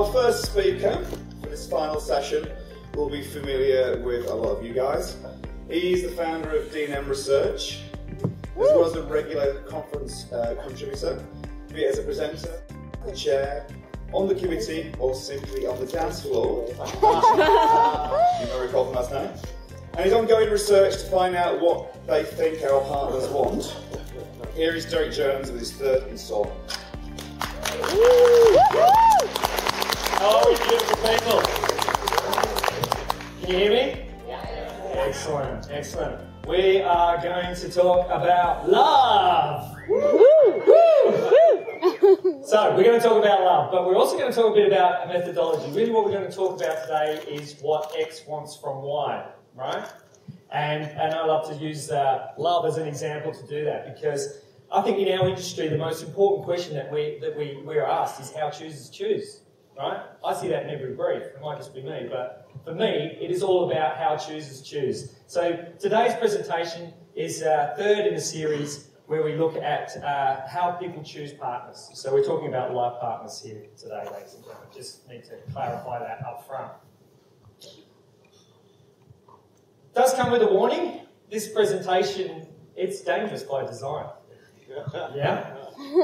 our first speaker for this final session will be familiar with a lot of you guys. He's the founder of D&M Research, as well as a regular conference uh, contributor, be it as a presenter, a chair, on the committee, or simply on the dance floor. you may recall from last night. And his ongoing research to find out what they think our partners want. Here is Derek Jones with his third instalment. You, beautiful people? Can you hear me? Excellent, excellent. We are going to talk about love. so, we're going to talk about love, but we're also going to talk a bit about a methodology. Really, what we're going to talk about today is what X wants from Y, right? And, and I love to use uh, love as an example to do that because I think in our industry, the most important question that we, that we, we are asked is how choosers choose, right? I see that in every brief. It might just be me, but for me, it is all about how choosers choose. So today's presentation is uh, third in a series where we look at uh, how people choose partners. So we're talking about life partners here today, ladies and gentlemen. Just need to clarify that up front. Does come with a warning. This presentation, it's dangerous by design. Yeah?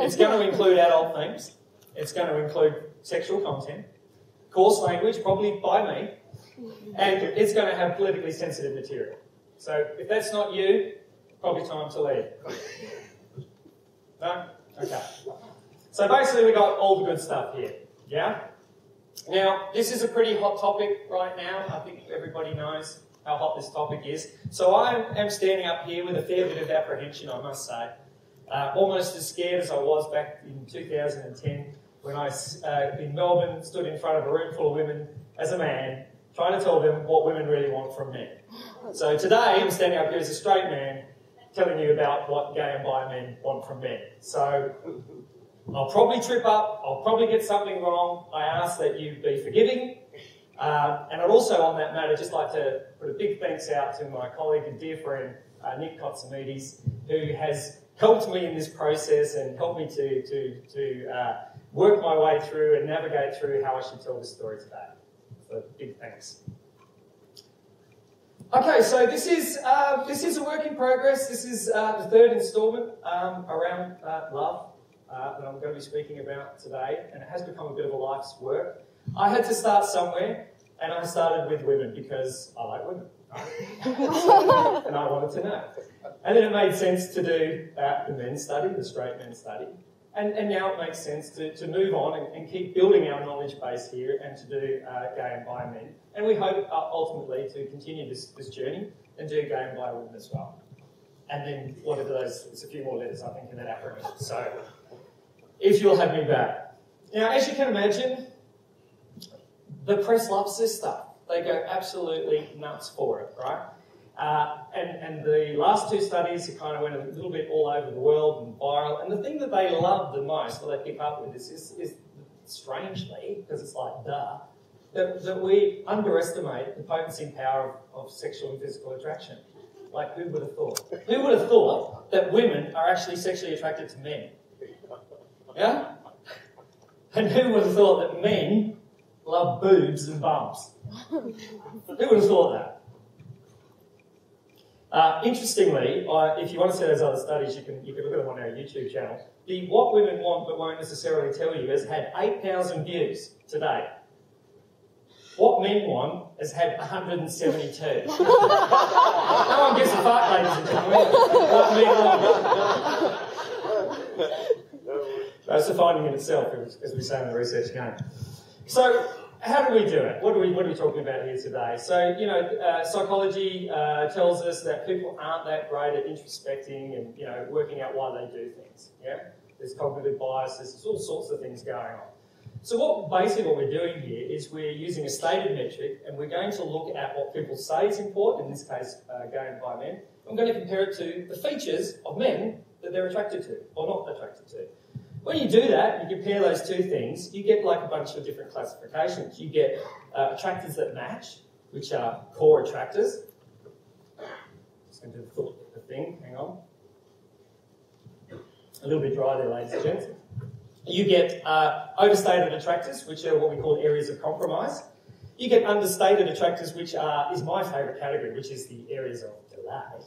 It's going to include adult themes. It's going to include sexual content, coarse language, probably by me, and it's going to have politically sensitive material. So if that's not you, probably time to leave. No? Okay. So basically we got all the good stuff here. Yeah? Now, this is a pretty hot topic right now. I think everybody knows how hot this topic is. So I am standing up here with a fair bit of apprehension, I must say. Uh, almost as scared as I was back in 2010 when I, uh, in Melbourne, stood in front of a room full of women as a man, trying to tell them what women really want from men. So today, I'm standing up here as a straight man, telling you about what gay and bi men want from men. So I'll probably trip up, I'll probably get something wrong. I ask that you be forgiving. Uh, and I'd also, on that matter, just like to put a big thanks out to my colleague and dear friend, uh, Nick Kotsimides, who has helped me in this process and helped me to, to, to uh, work my way through and navigate through how I should tell this story today. So big thanks. Okay, so this is uh, this is a work in progress. This is uh, the third instalment um, around uh, love uh, that I'm going to be speaking about today, and it has become a bit of a life's work. I had to start somewhere, and I started with women because I like women, and I wanted to know. And then it made sense to do uh, the men's study, the straight men's study. And, and now it makes sense to, to move on and, and keep building our knowledge base here and to do uh, gay and bi men. And we hope uh, ultimately to continue this, this journey and do gay and bi women as well. And then what are those? There's a few more letters, I think, in that acronym. So if you'll have me back. Now, as you can imagine, the press loves this stuff. They go absolutely nuts for it, right? Uh, and, and the last two studies kind of went a little bit all over the world and viral. And the thing that they love the most, what they pick up with this, is, is strangely, because it's like duh, that, that we underestimate the potency and power of, of sexual and physical attraction. Like, who would have thought? Who would have thought that women are actually sexually attracted to men? Yeah? And who would have thought that men love boobs and bumps? Who would have thought that? Uh, interestingly, uh, if you want to see those other studies, you can, you can look at them on our YouTube channel. The What Women Want But Won't Necessarily Tell You has had 8,000 views today. What Men Want has had 172. no one gets a fuck, ladies and gentlemen. What Men Want. That's a finding in itself, as we say in the research game. So, how do we do it? What are we, what are we talking about here today? So, you know, uh, psychology uh, tells us that people aren't that great at introspecting and, you know, working out why they do things. Yeah? There's cognitive biases, there's all sorts of things going on. So what basically what we're doing here is we're using a stated metric and we're going to look at what people say is important, in this case, uh, going by men. I'm going to compare it to the features of men that they're attracted to or not attracted to. When you do that, you compare those two things, you get like a bunch of different classifications. You get uh, attractors that match, which are core attractors. Just going to do the thing, hang on. A little bit dry there, ladies and gents. You get uh, overstated attractors, which are what we call areas of compromise. You get understated attractors, which are, is my favourite category, which is the areas of delight.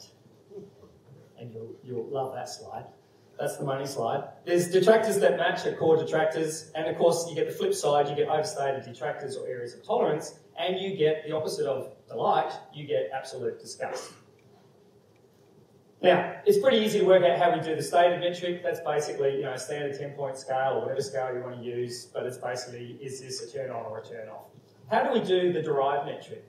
And you'll, you'll love that slide. That's the money slide. There's detractors that match are core detractors, and of course you get the flip side, you get overstated detractors or areas of tolerance, and you get the opposite of delight, you get absolute disgust. Now, it's pretty easy to work out how we do the stated metric. That's basically, you know, a standard 10-point scale or whatever scale you want to use, but it's basically, is this a turn on or a turn off? How do we do the derived metric?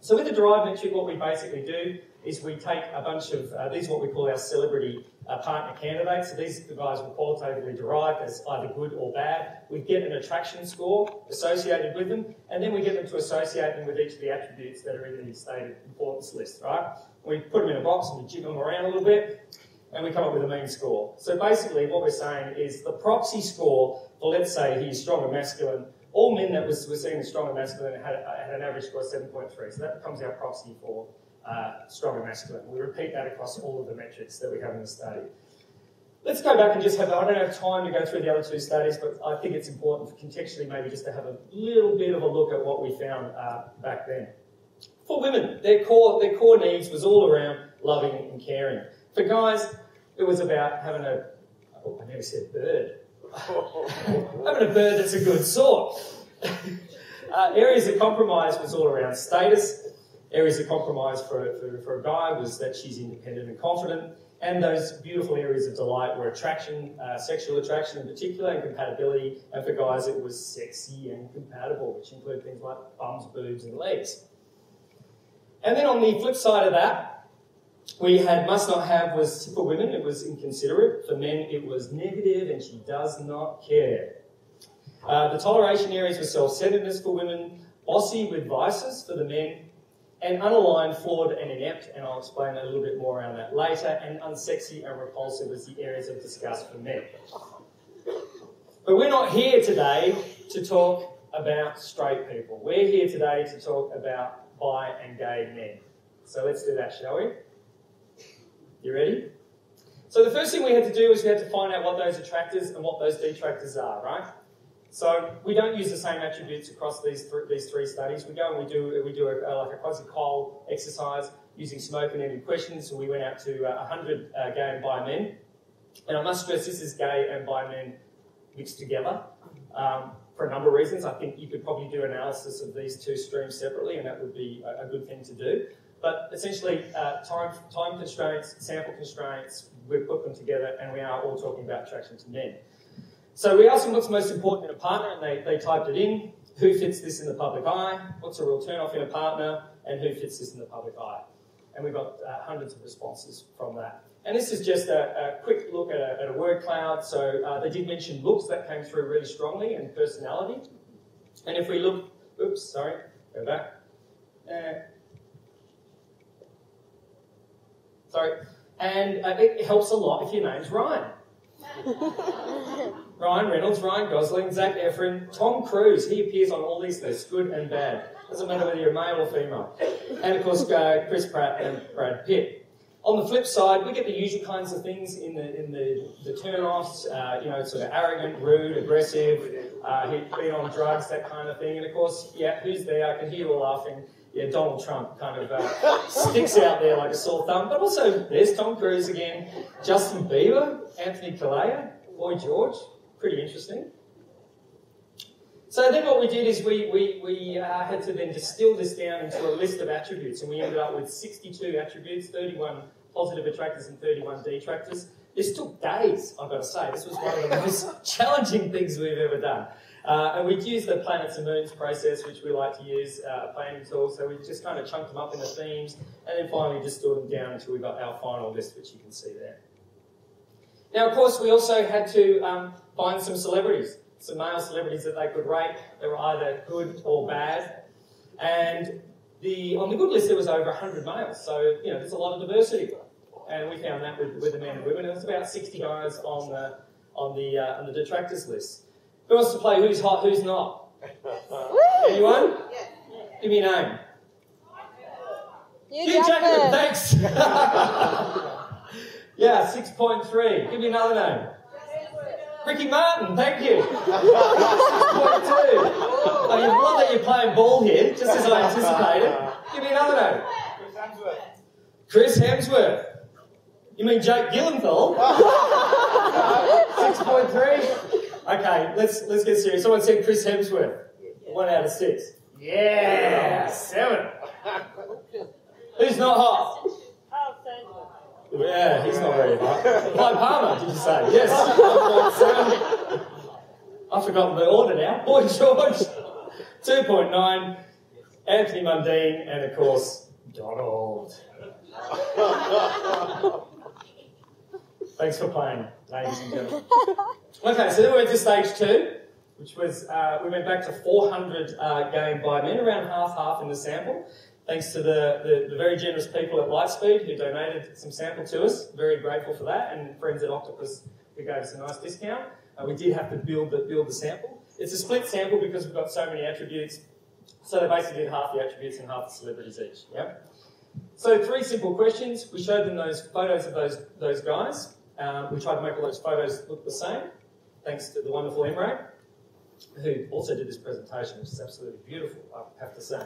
So with the derived metric, what we basically do is we take a bunch of, uh, these are what we call our celebrity uh, partner candidates. So these guys were qualitatively derived as either good or bad. We get an attraction score associated with them, and then we get them to associate them with each of the attributes that are in the stated importance list, right? We put them in a box and we jiggle them around a little bit, and we come up with a mean score. So basically what we're saying is the proxy score for, let's say, he's strong and masculine, all men that was, were seen as strong and masculine had, had an average score of 7.3. So that becomes our proxy for uh, strong and masculine. We repeat that across all of the metrics that we have in the study. Let's go back and just have, I don't have time to go through the other two studies, but I think it's important contextually maybe just to have a little bit of a look at what we found uh, back then. For women, their core, their core needs was all around loving and caring. For guys, it was about having a, oh, I never said bird. having a bird that's a good sort. uh, areas of compromise was all around status, Areas of compromise for, for, for a guy was that she's independent and confident, and those beautiful areas of delight were attraction, uh, sexual attraction in particular, and compatibility. And for guys, it was sexy and compatible, which include things like bums, boobs, and legs. And then on the flip side of that, we had must not have was for women, it was inconsiderate. For men, it was negative, and she does not care. Uh, the toleration areas were self centeredness for women, bossy with vices for the men, and unaligned, flawed, and inept, and I'll explain a little bit more around that later, and unsexy and repulsive as the areas of disgust for men. But we're not here today to talk about straight people. We're here today to talk about bi and gay men. So let's do that, shall we? You ready? So the first thing we had to do is we had to find out what those attractors and what those detractors are, right? So we don't use the same attributes across these, th these three studies. We go and we do, we do a, a, like a quasi-qual exercise using smoke and ended questions. So we went out to uh, 100 uh, gay and bi men. And I must stress this is gay and bi men mixed together um, for a number of reasons. I think you could probably do analysis of these two streams separately and that would be a, a good thing to do. But essentially, uh, time, time constraints, sample constraints, we've put them together and we are all talking about attraction to men. So we asked them what's most important in a partner, and they, they typed it in. Who fits this in the public eye? What's a real turn off in a partner? And who fits this in the public eye? And we got uh, hundreds of responses from that. And this is just a, a quick look at a, at a, word cloud. So uh, they did mention looks that came through really strongly and personality. And if we look, oops, sorry, go back. Uh, sorry. And uh, it helps a lot if your name's Ryan. Ryan Reynolds, Ryan Gosling, Zac Efron, Tom Cruise. He appears on all these lists, good and bad. Doesn't matter whether you're male or female. And of course, uh, Chris Pratt and Brad Pitt. On the flip side, we get the usual kinds of things in the in the, the turn-offs, uh, you know, sort of arrogant, rude, aggressive, uh, he'd been on drugs, that kind of thing. And of course, yeah, who's there? I can hear you laughing. Yeah, Donald Trump kind of uh, sticks out there like a sore thumb. But also, there's Tom Cruise again, Justin Bieber, Anthony Callea, Boy George, pretty interesting. So then what we did is we, we, we uh, had to then distill this down into a list of attributes, and we ended up with 62 attributes, 31 positive attractors and 31 detractors. This took days, I've got to say. This was one of the most challenging things we've ever done. Uh, and we'd use the planets and moons process, which we like to use, uh, planning tool. So we just kind of chunked them up in the themes, and then finally distilled them down until we got our final list, which you can see there. Now, of course, we also had to um, find some celebrities, some male celebrities that they could rate. They were either good or bad. And the, on the good list, there was over 100 males. So, you know, there's a lot of diversity. And we found that with, with the men and women. It was about 60 guys on the, on the, uh, on the detractors list. Who wants to play who's hot, who's not? Anyone? Give me a name. Hugh, Hugh Jackman. Jackman, thanks. Yeah, 6.3. Give me another name. Ricky Martin, thank you. Point 6.2. Oh, you love that you're playing ball here, just as I anticipated. Give me another name. Chris Hemsworth. You mean Jake Gyllenhaal? 6.3? Okay, let's let's get serious. Someone said Chris Hemsworth. One out of six. Yeah, seven. Who's not hot? Yeah, he's not very hot. Clive Palmer, did you say? Yes. I've forgotten the order now. Boy George. 2.9. Anthony Mundine, and of course, Donald. Thanks for playing, ladies and gentlemen. Okay, so then we went to stage two, which was uh, we went back to 400 uh, game by men, around half half in the sample. Thanks to the, the, the, very generous people at Lightspeed who donated some sample to us. Very grateful for that, and friends at Octopus who gave us a nice discount. Uh, we did have to build the, build the sample. It's a split sample because we've got so many attributes. So they basically did half the attributes and half the celebrities each. Yeah. So three simple questions. We showed them those photos of those those guys. Um, we tried to make all those photos look the same, thanks to the wonderful Emre, who also did this presentation, which is absolutely beautiful, I have to say.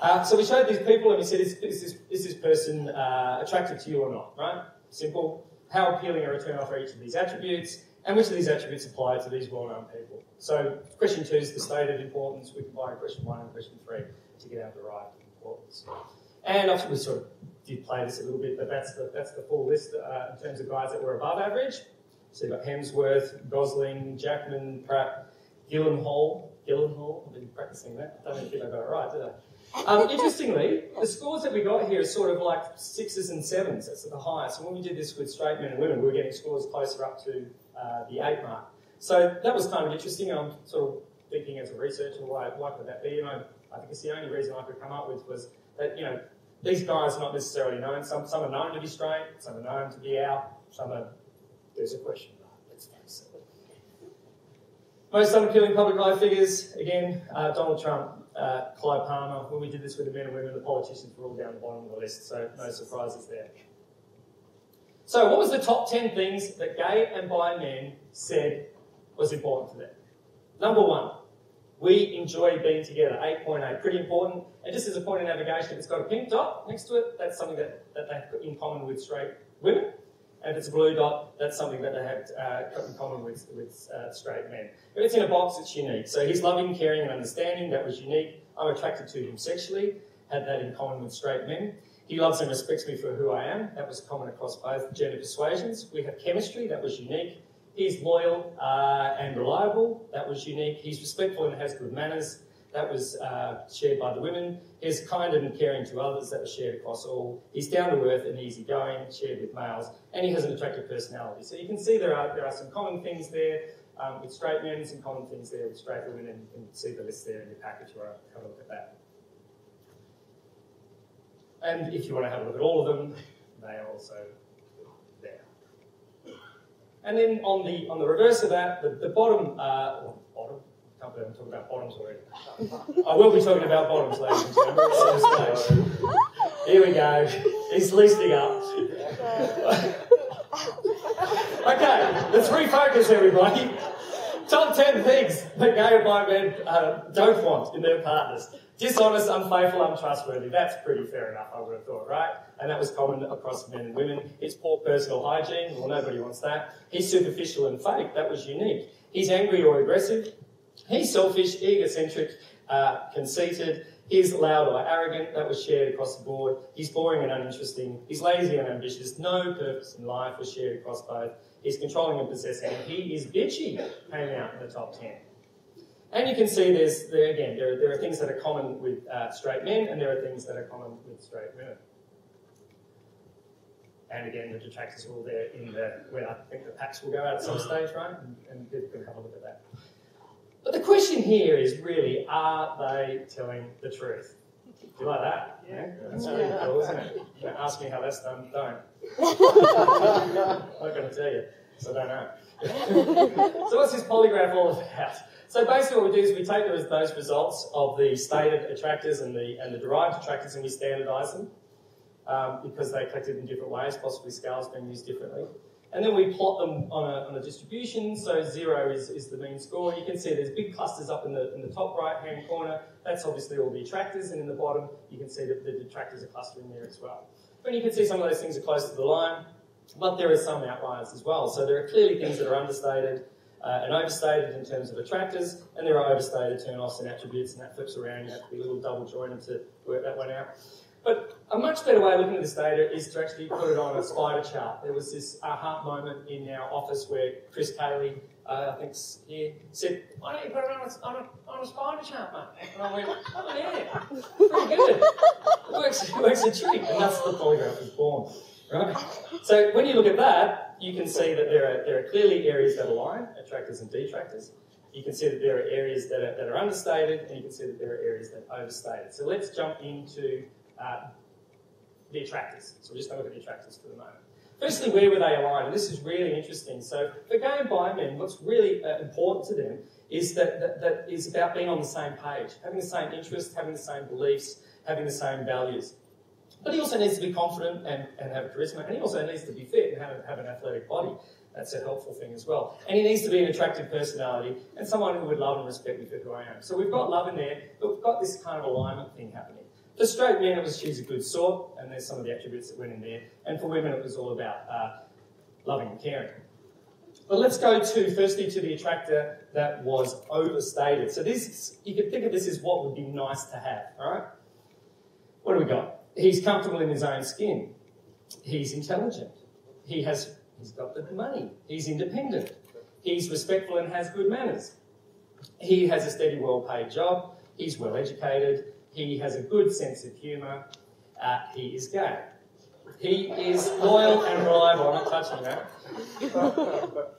Uh, so we showed these people and we said, is, is, this, is this person uh, attracted to you or not, right? Simple. How appealing a return offer each of these attributes, and which of these attributes apply to these well-known people. So question two is the stated importance. We combine question one and question three to get our derived importance. And obviously we sort of did play this a little bit, but that's the, that's the full list uh, in terms of guys that were above average. So you've got Hemsworth, Gosling, Jackman, Pratt, Gyllenhaal. Gyllenhaal, I've been practicing that. I don't think I got it right, did I? Um, interestingly, the scores that we got here are sort of like sixes and sevens. That's at the highest. And when we did this with straight men and women, we were getting scores closer up to uh, the eight mark. So that was kind of interesting. I'm sort of thinking as a researcher, why, why could that be? And I, I think it's the only reason I could come up with was that, you know, these guys are not necessarily known. Some, some are known to be straight, some are known to be out, some are, there's a question mark, let's face it. Most unappealing public life figures, again, uh, Donald Trump, uh, Clive Palmer. When we did this with the men and women, the politicians were all down the bottom of the list, so no surprises there. So what was the top 10 things that gay and bi men said was important to them? Number one, we enjoy being together. 8.8, pretty important. And just as a point of navigation, if it's got a pink dot next to it, that's something that, that they've in common with straight women. And if it's a blue dot, that's something that they have uh, in common with, with uh, straight men. If it's in a box, it's unique. So he's loving, caring, and understanding, that was unique. I'm attracted to him sexually, had that in common with straight men. He loves and respects me for who I am, that was common across both gender persuasions. We have chemistry, that was unique. He's loyal uh, and reliable. That was unique. He's respectful and has good manners. That was uh, shared by the women. He's kind and caring to others. That was shared across all. He's down to earth and easygoing, shared with males. And he has an attractive personality. So you can see there are, there are some common things there um, with straight men, some common things there with straight women, and you can see the list there in your package where I have a look at that. And if you want to have a look at all of them, they are also there. and then on the on the reverse of that, the, the bottom, uh, can't believe I'm talking about bottoms already. I will be talking about bottoms, ladies and gentlemen. Here we go. He's listing up. okay, let's refocus, everybody. Top 10 things that gay and bi men uh, don't want in their partners. Dishonest, unfaithful, untrustworthy. That's pretty fair enough, I would have thought, right? And that was common across men and women. It's poor personal hygiene. Well, nobody wants that. He's superficial and fake. That was unique. He's angry or aggressive. He's selfish, egocentric, uh, conceited. He's loud or arrogant. That was shared across the board. He's boring and uninteresting. He's lazy and ambitious. No purpose in life was shared across both. He's controlling and possessing. He is bitchy, came out in the top 10. And you can see there's, there, again, there, there are things that are common with uh, straight men and there are things that are common with straight women. And again, the detractors are all there in the, where I think the packs will go out at some stage, right? And, and people can have a look at that. But the question here is really, are they telling the truth? Do you like that? Yeah. That's really cool, isn't it? Don't ask me how that's done, don't. I'm not going to tell you, so I don't know. so what's this polygraph all about? So basically what we do is we take those results of the stated attractors and the, and the derived attractors and we standardise them um, because they're collected in different ways, possibly scales being used differently. And then we plot them on a, on a distribution. So zero is, is the mean score. You can see there's big clusters up in the, in the top right-hand corner. That's obviously all the attractors. And in the bottom, you can see that the detractors are clustering there as well. But you can see some of those things are close to the line, but there are some outliers as well. So there are clearly things that are understated uh, and overstated in terms of attractors, and there are overstated turn-offs and attributes, and that flips around. You have to be a little double jointed to work that one out. But a much better way of looking at this data is to actually put it on a spider chart. There was this aha moment in our office where Chris Cayley, uh, I think, here, said, why don't you put it on a, on a, on a spider chart, mate? And I went, oh yeah, pretty good. It works, it works a treat. And that's the polygraph was born. Right? So when you look at that, you can see that there are, there are clearly areas that align, attractors and detractors. You can see that there are areas that are, that are understated, and you can see that there are areas that are overstated. So let's jump into uh, the attractors. So we'll just going to look at the attractors for the moment. Firstly, where were they aligned? And this is really interesting. So for gay and bi men, what's really uh, important to them is that, that that is about being on the same page, having the same interests, having the same beliefs, having the same values. But he also needs to be confident and, and have charisma, and he also needs to be fit and have, have an athletic body. That's a helpful thing as well. And he needs to be an attractive personality and someone who would love and respect me for who I am. So we've got love in there, but we've got this kind of alignment thing happening. For straight men, it was choose a good sort, and there's some of the attributes that went in there. And for women, it was all about uh, loving and caring. But let's go to firstly to the attractor that was overstated. So this, you can think of this as what would be nice to have. All right. What do we got? He's comfortable in his own skin. He's intelligent. He has. He's got the money. He's independent. He's respectful and has good manners. He has a steady, well-paid job. He's well educated. He has a good sense of humour. Uh, he is gay. He is loyal and reliable. I'm not touching that.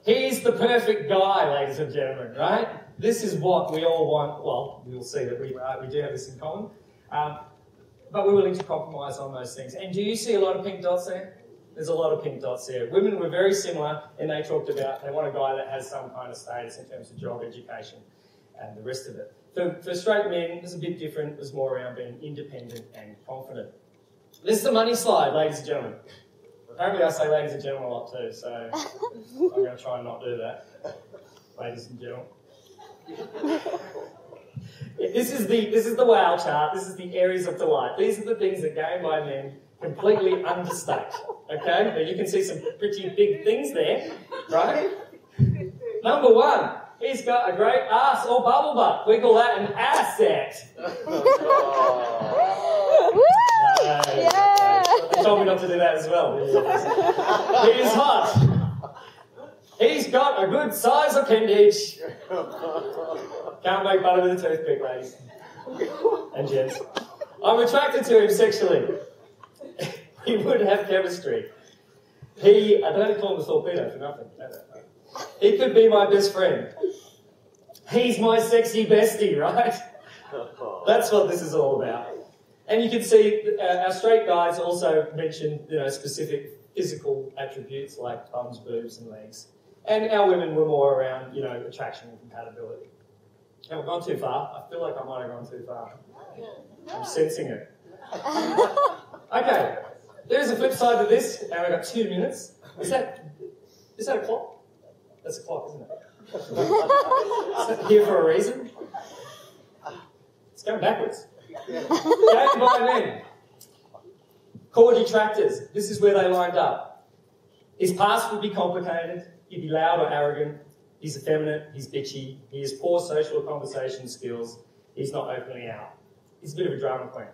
He's the perfect guy, ladies and gentlemen, right? This is what we all want. Well, we'll see that we, uh, we do have this in common. Um, but we're willing to compromise on those things. And do you see a lot of pink dots there? There's a lot of pink dots there. Women were very similar, and they talked about they want a guy that has some kind of status in terms of job, education, and the rest of it. For, for straight men, it was a bit different. It was more around being independent and confident. This is the money slide, ladies and gentlemen. Apparently, I say ladies and gentlemen a lot too, so I'm going to try and not do that. Ladies and gentlemen. This is the this is the wow chart. This is the areas of delight. These are the things that gay by men completely understate. Okay, now you can see some pretty big things there, right? Number one, he's got a great ass or bubble butt. We call that an asset. Yeah. They told me not to do that as well. He is hot. He's got a good size appendage. Can't make butter with a toothpick, ladies and gents. I'm attracted to him sexually. he would have chemistry. He, I don't call him a torpedo for nothing. He could be my best friend. He's my sexy bestie, right? That's what this is all about. And you can see uh, our straight guys also mention you know, specific physical attributes like bums, boobs, and legs. And our women were more around, you know, attraction and compatibility. Have I gone too far? I feel like I might have gone too far. I'm sensing it. Okay, there's a flip side to this, and we've got two minutes. Is that is that a clock? That's a clock, isn't it? here for a reason? It's going backwards. Going by men. Core detractors. This is where they lined up. His past would be complicated. He'd be loud or arrogant. He's effeminate. He's bitchy. He has poor social conversation skills. He's not openly out. He's a bit of a drama queen.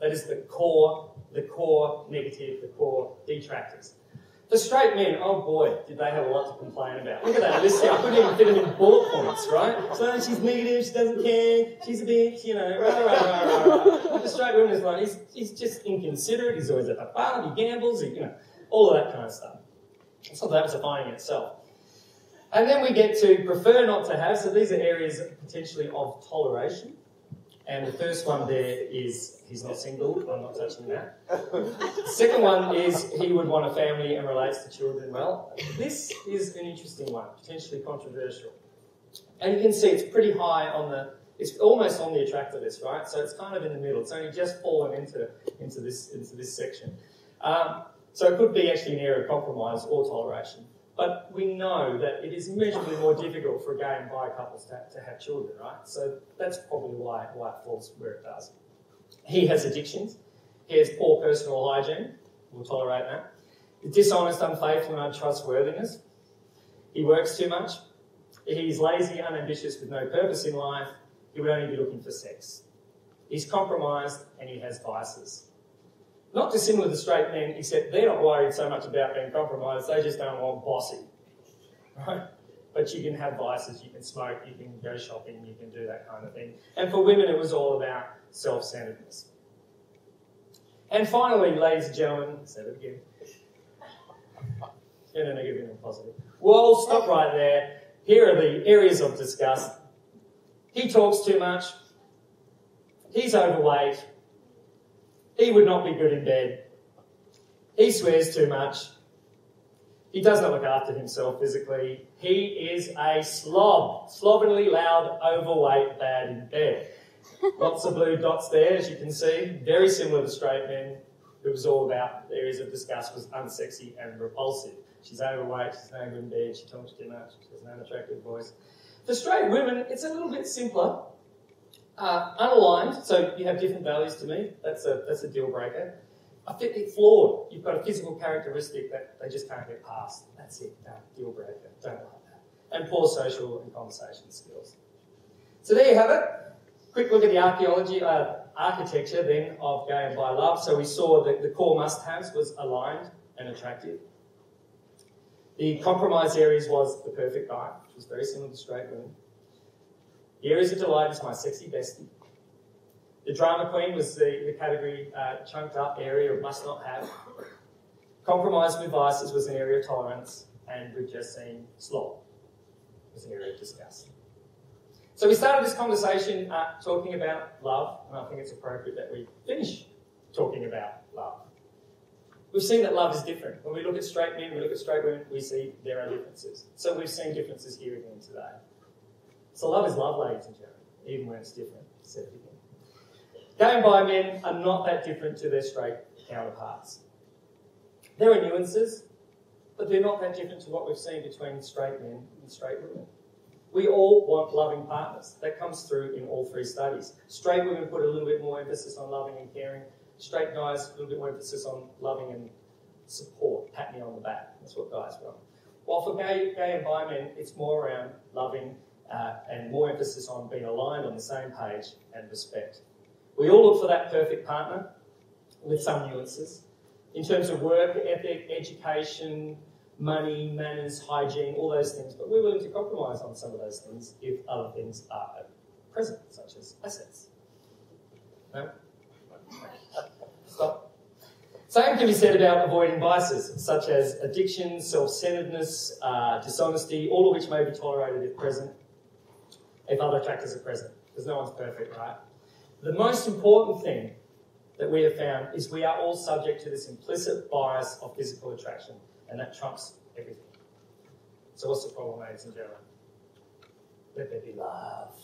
That is the core, the core negative, the core detractors. For straight men, oh boy, did they have a lot to complain about. Look at that list here. I couldn't even fit them in bullet points, right? So she's negative, she doesn't care, she's a bitch, you know. The straight woman is like, he's, he's just inconsiderate, he's always at the bar, he gambles, he, you know, all of that kind of stuff. So that was defining itself. And then we get to prefer not to have, so these are areas potentially of toleration. And the first one there is he's not single, I'm not touching that. The second one is he would want a family and relates to children well. This is an interesting one, potentially controversial. And you can see it's pretty high on the, it's almost on the attractor list, right? So it's kind of in the middle. It's only just fallen into, into, this, into this section. Um, So it could be actually an area of compromise or toleration. But we know that it is measurably more difficult for a gay and bi couples to, to have children, right? So that's probably why, why it falls where it does. He has addictions. He has poor personal hygiene. We'll tolerate that. Dishonest, unfaithful, and untrustworthiness. He works too much. He's lazy, unambitious, with no purpose in life. He would only be looking for sex. He's compromised and he has vices. Not dissimilar to straight men, except they're not worried so much about being compromised, they just don't want bossy. Right? But you can have vices, you can smoke, you can go shopping, you can do that kind of thing. And for women, it was all about self centeredness. And finally, ladies and gentlemen, say it again. In a negative and positive. Well, stop right there. Here are the areas of disgust. He talks too much. He's overweight. He would not be good in bed. He swears too much. He does not look after himself physically. He is a slob, slovenly, loud, overweight, bad in bed. Lots of blue dots there, as you can see. Very similar to straight men. It was all about areas of disgust was unsexy and repulsive. She's overweight, she's no good in bed, she talks too much, she has an unattractive voice. For straight women, it's a little bit simpler. Uh, unaligned, so you have different values to me. That's a that's a deal breaker. A fit, flawed. You've got a physical characteristic that they just can't get past. That's it. No, deal breaker. Don't like that. And poor social and conversation skills. So there you have it. Quick look at the archaeology, uh, architecture then of gay and bi love. So we saw that the core must-haves was aligned and attractive. The compromise areas was the perfect guy, which was very similar to straight women. Areas of delight is my sexy bestie. The drama queen was the, the category uh, chunked up area of must not have. Compromise with vices was an area of tolerance, and we've just seen slob was an area of disgust. So we started this conversation uh, talking about love, and I think it's appropriate that we finish talking about love. We've seen that love is different. When we look at straight men, we look at straight women, we see there are differences. So we've seen differences here again today. So love is love, ladies and gentlemen, even when it's different. Said it again. Gay and bi men are not that different to their straight counterparts. There are nuances, but they're not that different to what we've seen between straight men and straight women. We all want loving partners. That comes through in all three studies. Straight women put a little bit more emphasis on loving and caring. Straight guys, a little bit more emphasis on loving and support, pat me on the back. That's what guys want. While for gay, gay and bi men, it's more around loving uh, and more emphasis on being aligned on the same page and respect. We all look for that perfect partner with some nuances. In terms of work ethic, education, money, manners, hygiene, all those things, but we're willing to compromise on some of those things if other things are present, such as assets. No? Stop. Same can be said about avoiding vices, such as addiction, self-centeredness, uh, dishonesty, all of which may be tolerated if present, if other factors are present, because no one's perfect, right? The most important thing that we have found is we are all subject to this implicit bias of physical attraction, and that trumps everything. So what's the problem, ladies and gentlemen? Let there be love.